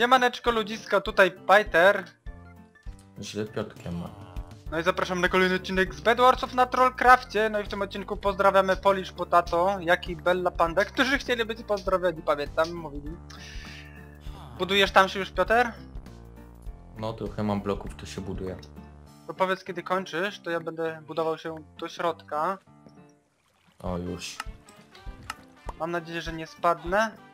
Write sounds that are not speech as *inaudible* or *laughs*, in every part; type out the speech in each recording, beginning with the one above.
Siemaneczko ludziska, tutaj Pajter. Źle Piotrkiem ma. No i zapraszam na kolejny odcinek z Bedwarsów na Trollcrafcie. No i w tym odcinku pozdrawiamy Polish Potato, jak i Bella Panda, którzy chcieli być pozdrowieni, pamiętam, mówili. Budujesz tam się już, Piotr? No trochę mam bloków, to się buduje. To powiedz kiedy kończysz, to ja będę budował się do środka. O już. Mam nadzieję, że nie spadnę.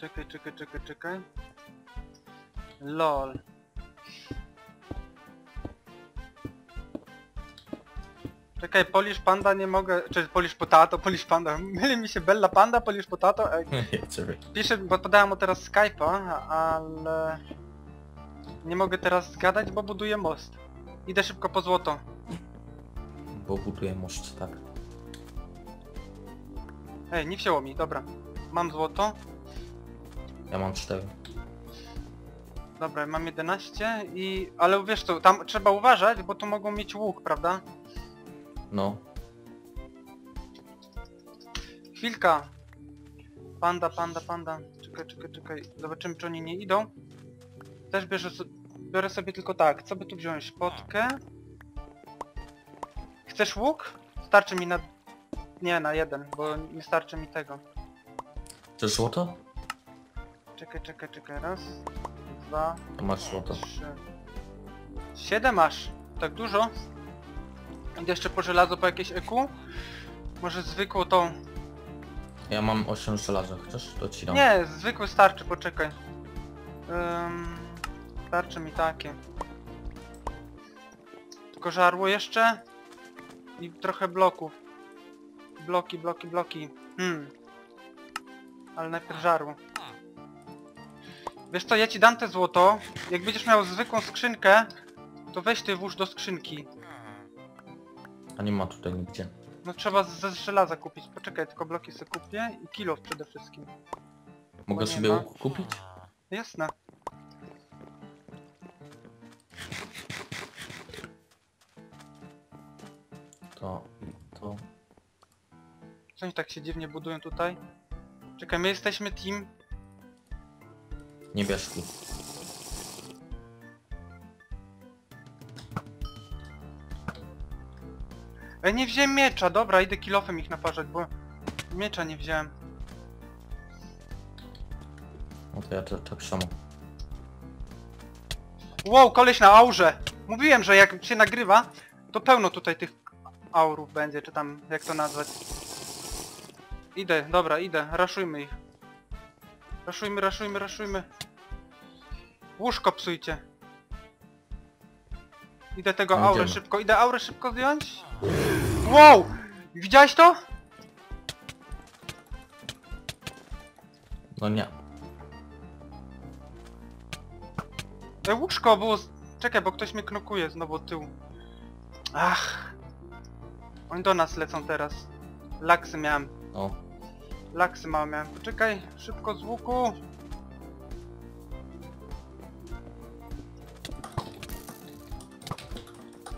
Czekaj, czekaj, czekaj, czekaj. LOL. Czekaj, Polish Panda nie mogę... Czy Polish Potato, *laughs* Polish Panda. Myli mi się Bella Panda, Polish Potato. Czekaj. *laughs* Piszę, bo podałem mu teraz Skype'a, ale... Nie mogę teraz zgadać, bo buduję most. Idę szybko po złoto. Bo buduję most, tak. Ej, nie wzięło mi, dobra. Mam złoto. Ja mam cztery. Dobra, mam 11 i... Ale wiesz co, tam trzeba uważać, bo tu mogą mieć łuk, prawda? No. Chwilka. Panda, panda, panda. Czekaj, czekaj, czekaj. Zobaczymy czy oni nie idą. Też bierze, biorę sobie tylko tak. Co by tu wziąć? Potkę. Chcesz łuk? Starczy mi na... Nie, na jeden, bo nie starczy mi tego. Chcesz złoto? Czekaj, czekaj, czekaj. Raz, dwa, To masz złoto. trzy. Siedem masz. Tak dużo? Idę jeszcze po żelazo, po jakieś EQ? Może zwykłą tą... Ja mam 8 żelaza, chcesz? To ci dam. Nie, zwykły starczy, poczekaj. Ym, starczy mi takie. Tylko żarło jeszcze. I trochę bloków. Bloki, bloki, bloki. Hmm. Ale najpierw żarło. Wiesz co, ja ci dam te złoto. Jak będziesz miał zwykłą skrzynkę, to weź ty włóż do skrzynki. A nie ma tutaj nigdzie. No trzeba z- ze żelaza kupić. Poczekaj, tylko bloki sobie kupię i kilo przede wszystkim. Mogę nie sobie ma. łuk kupić? Jasne. To... to... Co oni tak się dziwnie budują tutaj? Czekaj, my jesteśmy team... Niebieski. Ej, nie wziąłem miecza, dobra, idę kilofem ich naparzać, bo... Miecza nie wziąłem. No to ja to, tak samo. Wow, koleś na aurze! Mówiłem, że jak się nagrywa, to pełno tutaj tych aurów będzie, czy tam, jak to nazwać. Idę, dobra, idę, raszujmy ich. Raszujmy, raszujmy, raszujmy. Łóżko psujcie. Idę tego No, aurę idziemy. szybko, idę aurę szybko zdjąć. Wow! Widziałeś to? No nie. E, łóżko było... Z... Czekaj, bo ktoś mnie knokuje znowu od tyłu. Ach. Oni do nas lecą teraz. Laksy miałem. O. Laksy miałem. Poczekaj, szybko z łuku.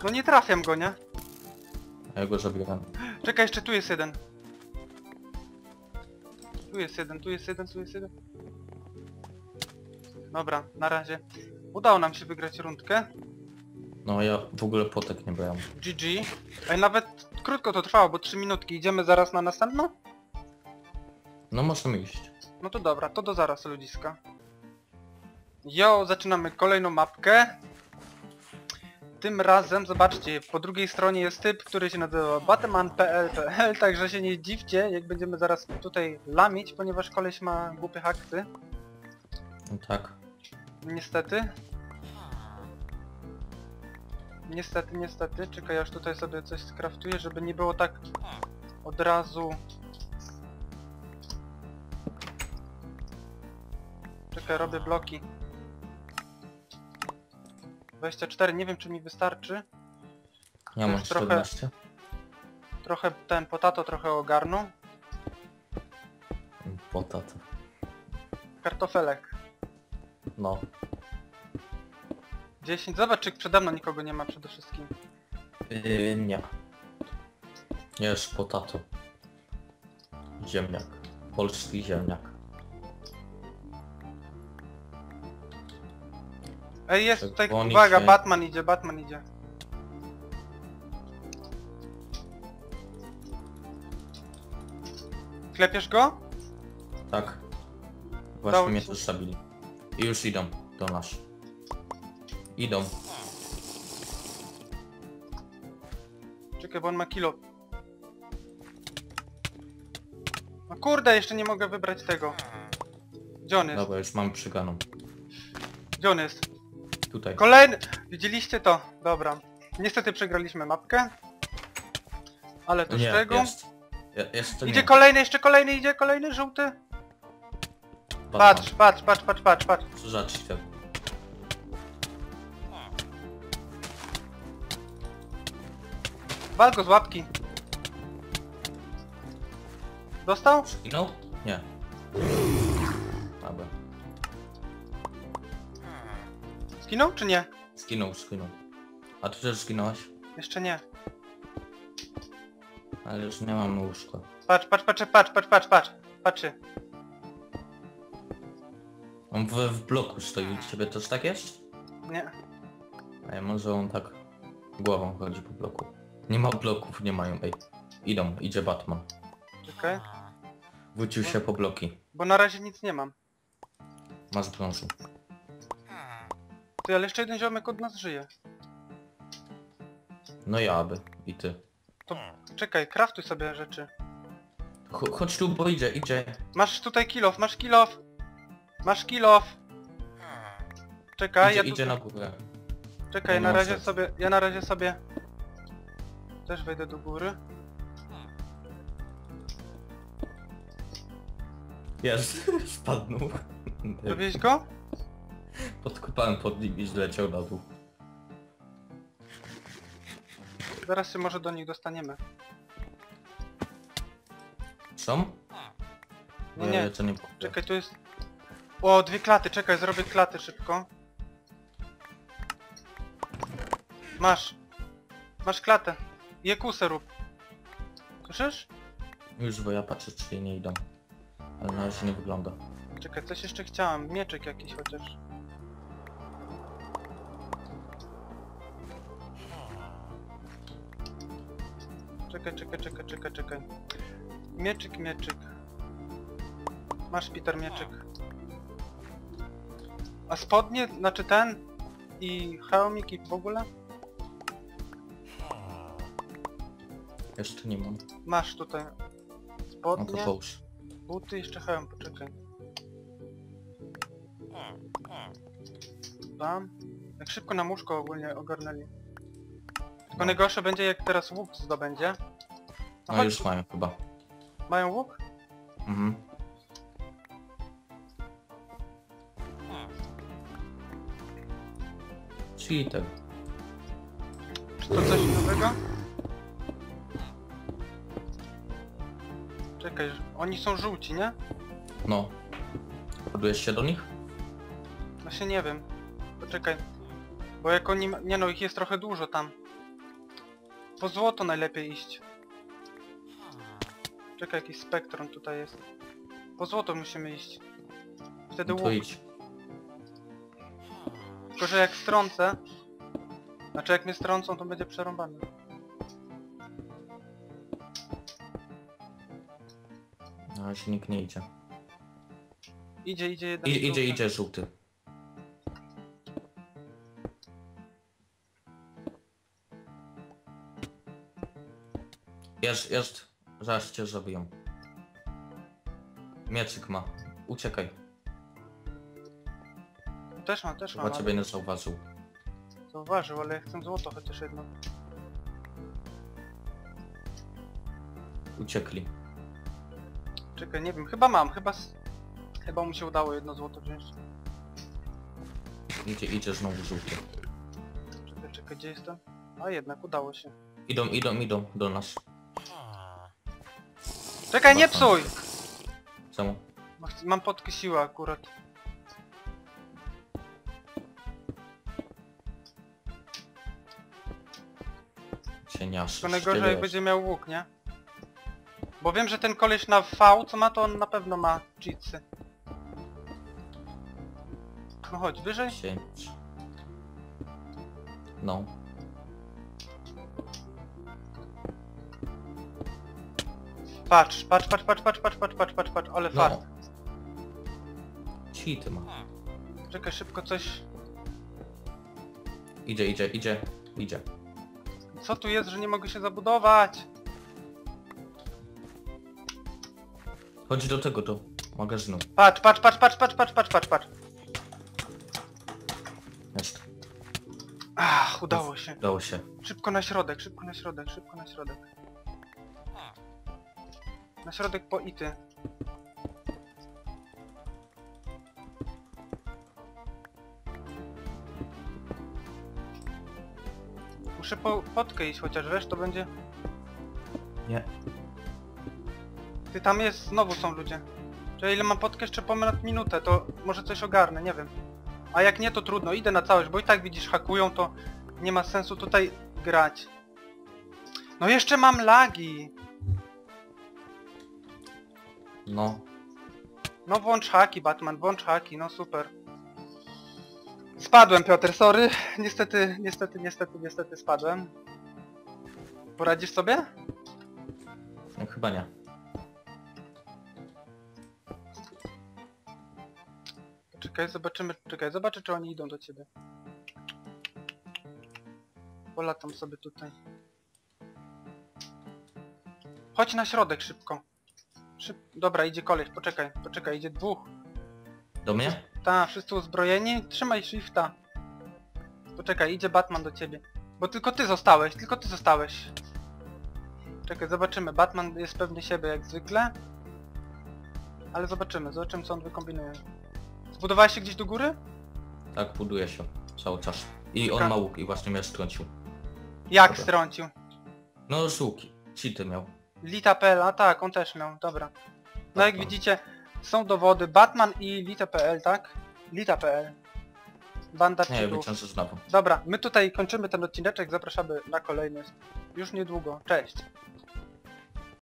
No nie trafiam go, nie? A ja go zabieram. Czekaj, jeszcze tu jest jeden. Tu jest jeden, tu jest jeden, tu jest jeden. Dobra, na razie. Udało nam się wygrać rundkę. No ja w ogóle potek nie brałem. GG. Ej, nawet krótko to trwało, bo 3 minutki. Idziemy zaraz na następną? No możemy iść. No to dobra, to do zaraz ludziska. Jo, zaczynamy kolejną mapkę. Tym razem, zobaczcie, po drugiej stronie jest typ, który się nazywa batman.pl.pl, *laughs* także się nie dziwcie, jak będziemy zaraz tutaj lamić, ponieważ koleś ma głupie haksy. No tak. Niestety. Niestety, niestety. Czekaj, aż tutaj sobie coś skraftuję, żeby nie było tak od razu... Czekaj, robię bloki. 24, nie wiem czy mi wystarczy. Ja mam już trochę- 14. Trochę ten potato trochę ogarnął. Potato. Kartofelek. No. 10. Zobacz czy przede mną nikogo nie ma przede wszystkim. Yy, nie. Jest potato. Ziemniak. Polski ziemniak. Ej, jest Tak, tutaj, uwaga, idzie. Batman idzie, Batman idzie. Klepiesz go? Tak. Właśnie mnie ci tu zabili. I już idą do nas. Idą. Czekaj, bo on ma kilo. No kurde, jeszcze nie mogę wybrać tego. Gdzie on jest? Dobra, już mamy przyganą. Gdzie on jest? Tutaj. Kolejny! Widzieliście to? Dobra. Niestety przegraliśmy mapkę. Ale to z Nie, tego. jest. Je, jeszcze Idzie nie. kolejny, jeszcze kolejny, idzie kolejny, żółty. Patrz, patrz, patrz, patrz, patrz, patrz. Krzyżaczki te. Wal go z łapki. Dostał? Zginął? Nie. Skinął czy nie? Zginął, zginął. A ty też zginąłeś? Jeszcze nie. Ale już nie mam łóżka. Patrz, patrz, patrz, patrz, patrz, patrz, patrz. Patrzy. On w, w bloku stoi. U ciebie też tak jest? Nie. Ej, może on tak głową chodzi po bloku. Nie ma bloków, nie mają, ej. Idą, idzie Batman. Czekaj. Wrócił się po bloki. Bo na razie nic nie mam. Masz brązu. Ty, ale jeszcze jeden ziomek od nas żyje. No ja aby. I ty. To czekaj, kraftuj sobie rzeczy. Ch chodź tu, bo idzie, idzie. Masz tutaj kilof, masz kilof. Masz kilof. Czekaj, Idzie, ja idzie tu... na górę. Czekaj, na razie sobie... Ja na razie sobie... Też wejdę do góry. Jest, *laughs* spadnął. Dowieźć go? Podkopałem pod nim i zleciał na dół. Zaraz się może do nich dostaniemy. Są? Nie, Ja nie. to nie Czekaj, tu jest... O, dwie klaty, czekaj, zrobię klaty szybko. Masz. Masz klatę. Jekusę rób. Słyszysz? Już, bo ja patrzę, czy nie idą. Ale na razie nie wygląda. Czekaj, coś jeszcze chciałem. Mieczyk jakiś chociaż. Czekaj, czekaj, czekaj, czekaj, czekaj. Mieczyk, mieczyk. Masz, Peter, mieczyk. A spodnie, znaczy ten? I hełmik i w ogóle? Jeszcze nie mam. Masz tutaj. No to Spodnie, połóż. buty, jeszcze hełm, poczekaj. Bam. Jak szybko na łóżko ogólnie ogarnęli. Tylko No. najgorsze będzie jak teraz łuk zdobędzie. No chodź już mają chyba. Mają łuk? Mhm. Cheater. Czy to coś nowego? Czekaj, oni są żółci, nie? No. Ładujesz się do nich? Właśnie nie wiem. Poczekaj. Bo jak oni... ma- Nie no, ich jest trochę dużo tam. Po złoto najlepiej iść. Czekaj, jakiś spektrum tutaj jest. Po złoto musimy iść. Wtedy No to łuk. idź. Tylko, że jak strącę... Znaczy jak mnie strącą, to będzie przerąbane. Na razie nikt nie idzie. Idzie, idzie jeden. I, idzie, idzie żółty. Jest, jest. Zaraz cię zabiją. Mieczyk ma. Uciekaj. Też mam, też mam. Chyba ale ciebie nie zauważył. Zauważył, ale ja chcę złoto chociaż jedno. Uciekli. Czekaj, nie wiem, chyba mam, chyba... s- Chyba mu się udało jedno złoto wziąć. Idzie, idzie znowu żółty. Czekaj, czekaj, gdzie jestem? A jednak udało się. Idą, idą, idą do nas. Czekaj, nie psuj! Czemu? Mam podkę siły akurat. Cieniasz. Tylko najgorzej jak będzie miał łuk, nie? Bo wiem, że ten koleś na V, co ma, to on na pewno ma cheatsy. No chodź, wyżej. Cięć. No. Patrz, patrz, patrz, patrz, patrz, patrz, patrz, patrz, patrz, patrz, ale fart. No. Cheaty ma. Czekaj, szybko coś... Idzie, idzie, idzie, idzie. Co tu jest, że nie mogę się zabudować? Chodź do tego, do magazynu. Patrz, patrz, patrz, patrz, patrz, patrz, patrz, patrz, patrz. Jest. Ach, udało się. Udało się. Szybko na środek, szybko na środek, szybko na środek. Na środek po ity. Muszę po potkę iść chociaż, wiesz, to będzie... Nie. Ty tam jest, znowu są ludzie. Czy ile mam potkę jeszcze ponad minutę, to może coś ogarnę, nie wiem. A jak nie, to trudno, idę na całość, bo i tak widzisz, hakują, to nie ma sensu tutaj grać. No jeszcze mam lagi. No. No włącz haki, Batman, włącz haki, no super. Spadłem, Piotr, sorry. Niestety, niestety, niestety, niestety spadłem. Poradzisz sobie? no chyba nie. Czekaj, zobaczymy, czekaj, zobaczę czy oni idą do ciebie. Polatam sobie tutaj. Chodź na środek szybko. Szyb... Dobra, idzie koleś, poczekaj, poczekaj, idzie dwóch. Do mnie? Ta, wszyscy uzbrojeni? Trzymaj shifta. Poczekaj, idzie Batman do ciebie. Bo tylko ty zostałeś, tylko ty zostałeś. Czekaj, zobaczymy. Batman jest pewny siebie jak zwykle. Ale zobaczymy, zobaczymy co on wykombinuje. Zbudowałeś się gdzieś do góry? Tak, buduje się. Cały czas. I on ma łuk i właśnie mnie strącił. Jak Dobra. strącił? No z łuki. Cheaty miał. Lita.pl, a tak, on też miał, dobra. No jak Batman. widzicie, są dowody. Batman i Lita.pl, tak? Lita.pl. Banda Nie, wyciążę znowu. Dobra, my tutaj kończymy ten odcineczek, zapraszamy na kolejny już niedługo. Cześć!